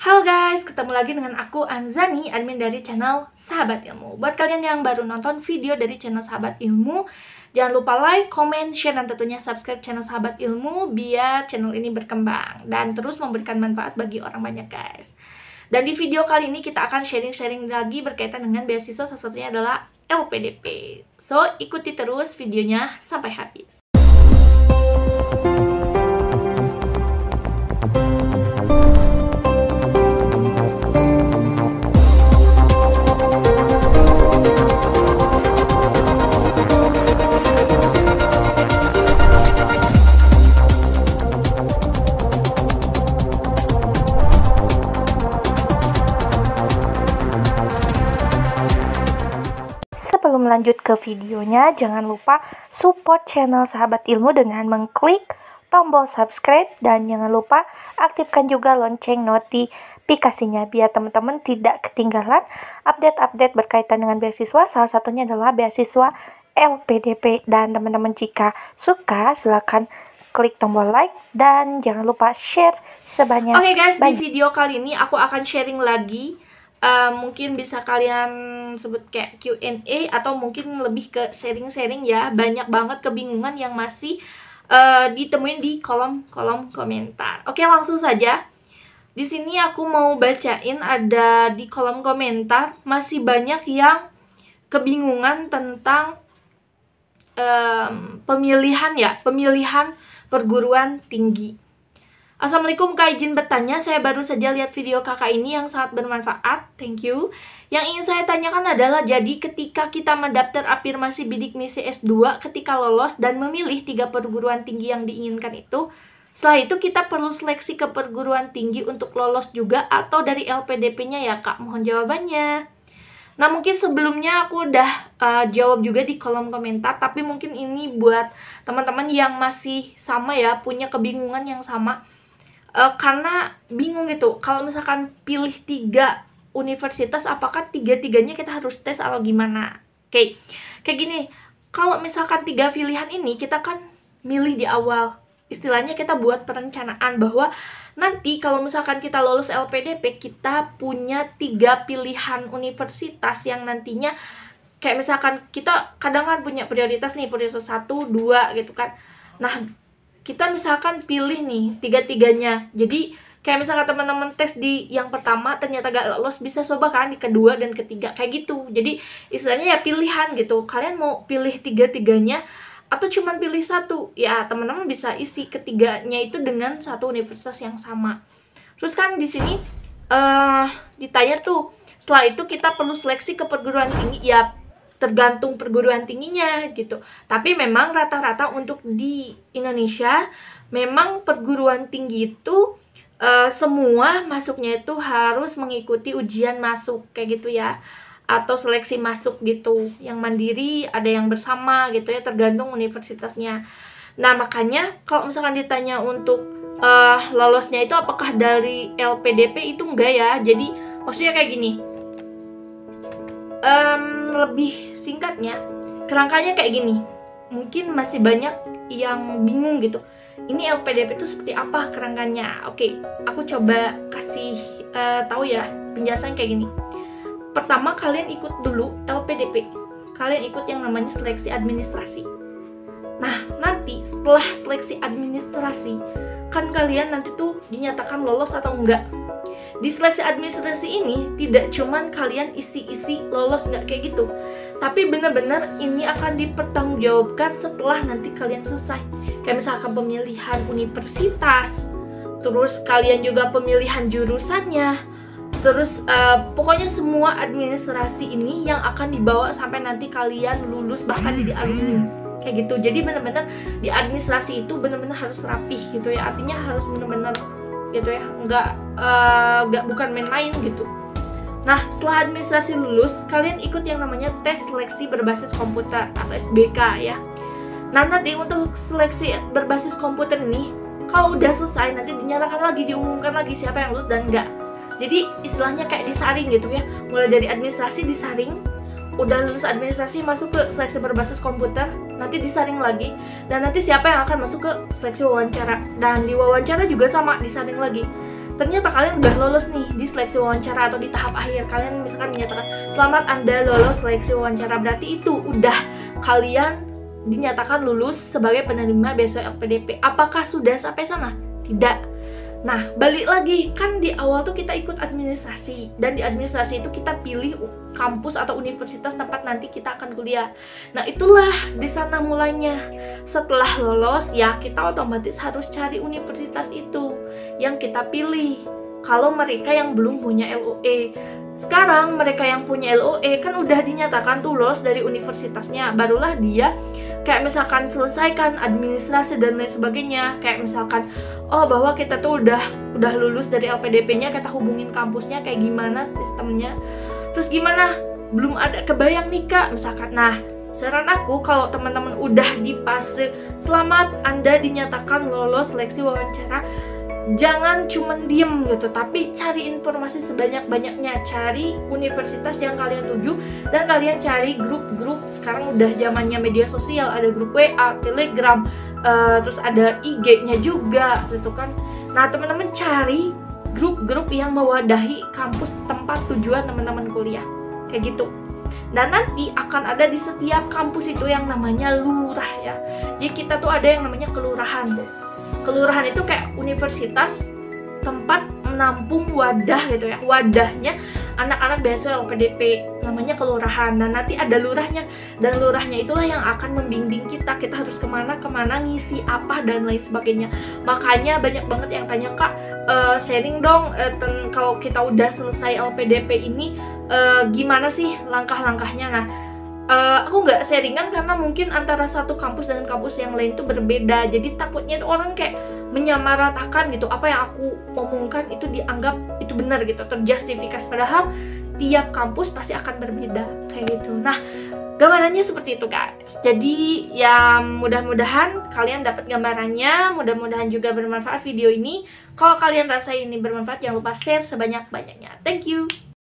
Halo guys, ketemu lagi dengan aku Anzani, admin dari channel Sahabat Ilmu. Buat kalian yang baru nonton video dari channel Sahabat Ilmu, jangan lupa like, comment, share, dan tentunya subscribe channel Sahabat Ilmu biar channel ini berkembang dan terus memberikan manfaat bagi orang banyak guys. Dan di video kali ini kita akan sharing-sharing lagi berkaitan dengan beasiswa, salah satunya adalah LPDP. So, ikuti terus videonya sampai habis. Sebelum lanjut ke videonya, jangan lupa support channel Sahabat Ilmu dengan mengklik tombol subscribe dan jangan lupa aktifkan juga lonceng notifikasinya biar teman-teman tidak ketinggalan update-update berkaitan dengan beasiswa. Salah satunya adalah beasiswa LPDP dan teman-teman jika suka silahkan klik tombol like dan jangan lupa share sebanyak Oke guys, di banyak. video kali ini aku akan sharing lagi uh, mungkin bisa kalian sebut kayak Q&A atau mungkin lebih ke sharing-sharing ya. Banyak banget kebingungan yang masih uh, ditemuin di kolom-kolom komentar. Oke, langsung saja. Di sini aku mau bacain ada di kolom komentar masih banyak yang kebingungan tentang um, pemilihan ya, pemilihan perguruan tinggi. Assalamualaikum Kak izin bertanya, saya baru saja lihat video kakak ini yang sangat bermanfaat, thank you. Yang ingin saya tanyakan adalah, jadi ketika kita mendaftar afirmasi bidik misi S2, ketika lolos dan memilih tiga perguruan tinggi yang diinginkan itu, setelah itu kita perlu seleksi ke perguruan tinggi untuk lolos juga atau dari LPDP-nya ya Kak? Mohon jawabannya. Nah mungkin sebelumnya aku udah uh, jawab juga di kolom komentar, tapi mungkin ini buat teman-teman yang masih sama ya, punya kebingungan yang sama uh, karena bingung gitu. Kalau misalkan pilih tiga universitas apakah tiga-tiganya kita harus tes atau gimana? Okay. kayak gini. Kalau misalkan tiga pilihan ini kita kan milih di awal. Istilahnya kita buat perencanaan bahwa nanti kalau misalkan kita lolos LPDP kita punya tiga pilihan universitas yang nantinya kayak misalkan kita kadang kan punya prioritas nih prioritas satu dua gitu kan. Nah kita misalkan pilih nih tiga-tiganya. Jadi kayak misalkan teman-teman tes di yang pertama ternyata gak lolos bisa coba kan di kedua dan ketiga. Kayak gitu. Jadi istilahnya ya pilihan gitu. Kalian mau pilih tiga-tiganya atau cuman pilih satu? Ya teman-teman bisa isi ketiganya itu dengan satu universitas yang sama. Terus kan di sini uh, ditanya tuh setelah itu kita perlu seleksi ke perguruan tinggi. Ya tergantung perguruan tingginya gitu. Tapi memang rata-rata untuk di Indonesia memang perguruan tinggi itu uh, semua masuknya itu harus mengikuti ujian masuk kayak gitu ya atau seleksi masuk gitu. Yang mandiri ada yang bersama gitu ya tergantung universitasnya. Nah, makanya kalau misalkan ditanya untuk uh, lolosnya itu apakah dari LPDP itu enggak ya. Jadi maksudnya kayak gini. Um, lebih singkatnya kerangkanya kayak gini. Mungkin masih banyak yang bingung gitu. Ini LPDP itu seperti apa kerangkanya? Oke aku coba kasih uh, tahu ya penjelasan kayak gini. Pertama kalian ikut dulu LPDP kalian ikut yang namanya seleksi administrasi. Nah nanti setelah seleksi administrasi kan kalian nanti tuh dinyatakan lolos atau enggak di seleksi administrasi ini tidak cuman kalian isi-isi lolos nggak kayak gitu. Tapi benar-benar ini akan dipertanggungjawabkan setelah nanti kalian selesai. Kayak misalkan pemilihan universitas terus kalian juga pemilihan jurusannya terus uh, pokoknya semua administrasi ini yang akan dibawa sampai nanti kalian lulus bahkan jadi alumni kayak gitu. Jadi benar-benar di administrasi itu benar-benar harus rapih gitu ya. Artinya harus benar-benar gitu ya. Nggak uh, bukan main-main gitu. Nah setelah administrasi lulus kalian ikut yang namanya tes seleksi berbasis komputer atau SBK ya. Nah nanti untuk seleksi berbasis komputer ini kalau udah selesai nanti dinyatakan lagi diumumkan lagi siapa yang lulus dan enggak jadi istilahnya kayak disaring gitu ya. Mulai dari administrasi disaring udah lulus administrasi masuk ke seleksi berbasis komputer nanti disaring lagi dan nanti siapa yang akan masuk ke seleksi wawancara. Dan di wawancara juga sama disaring lagi. Ternyata kalian udah lolos nih di seleksi wawancara atau di tahap akhir. Kalian misalkan menyatakan selamat anda lolos seleksi wawancara. Berarti itu udah kalian dinyatakan lulus sebagai penerima beasiswa LPDP apakah sudah sampai sana? Tidak Nah, balik lagi kan di awal tuh kita ikut administrasi dan di administrasi itu kita pilih kampus atau universitas tempat nanti kita akan kuliah. Nah, itulah di sana mulainya. Setelah lolos ya kita otomatis harus cari universitas itu yang kita pilih. Kalau mereka yang belum punya LOE. Sekarang mereka yang punya LOE kan udah dinyatakan tuh lolos dari universitasnya, barulah dia kayak misalkan selesaikan administrasi dan lain sebagainya. Kayak misalkan oh bahwa kita tuh udah udah lulus dari LPDP-nya kita hubungin kampusnya kayak gimana sistemnya. Terus gimana? Belum ada kebayang nih kak. Misalkan nah saran aku kalau teman-teman udah di fase selamat anda dinyatakan lolos seleksi wawancara jangan cuma diem gitu tapi cari informasi sebanyak-banyaknya. Cari universitas yang kalian tuju dan kalian cari grup-grup. Sekarang udah zamannya media sosial ada grup WA, Telegram uh, terus ada IG-nya juga gitu kan. Nah teman-teman cari grup-grup yang mewadahi kampus tempat tujuan teman-teman kuliah. Kayak gitu. Dan nanti akan ada di setiap kampus itu yang namanya lurah ya. Jadi kita tuh ada yang namanya kelurahan kelurahan itu kayak universitas tempat menampung wadah gitu ya. Wadahnya anak-anak beasiswa LPDP namanya kelurahan. Dan nanti ada lurahnya. Dan lurahnya itulah yang akan membimbing kita. Kita harus ke mana ke mana ngisi apa dan lain sebagainya. Makanya banyak banget yang tanya kak uh, sharing dong uh, kalau kita udah selesai LPDP ini uh, gimana sih langkah-langkahnya? Nah uh, aku nggak sharingan karena mungkin antara satu kampus dengan kampus yang lain itu berbeda. Jadi takutnya orang kayak menyamaratakan gitu apa yang aku omongkan itu dianggap itu benar gitu terjustifikasi. Padahal tiap kampus pasti akan berbeda kayak gitu. Nah gambarannya seperti itu guys. Jadi ya mudah-mudahan kalian dapat gambarannya mudah-mudahan juga bermanfaat video ini. Kalau kalian rasa ini bermanfaat jangan lupa share sebanyak-banyaknya. Thank you